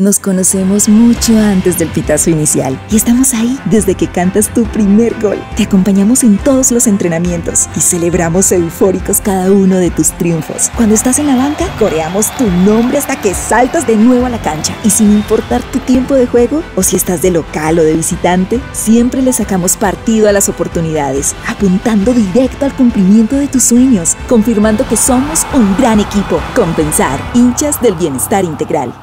Nos conocemos mucho antes del pitazo inicial y estamos ahí desde que cantas tu primer gol. Te acompañamos en todos los entrenamientos y celebramos eufóricos cada uno de tus triunfos. Cuando estás en la banca, coreamos tu nombre hasta que saltas de nuevo a la cancha. Y sin importar tu tiempo de juego o si estás de local o de visitante, siempre le sacamos partido a las oportunidades, apuntando directo al cumplimiento de tus sueños, confirmando que somos un gran equipo. Compensar, hinchas del bienestar integral.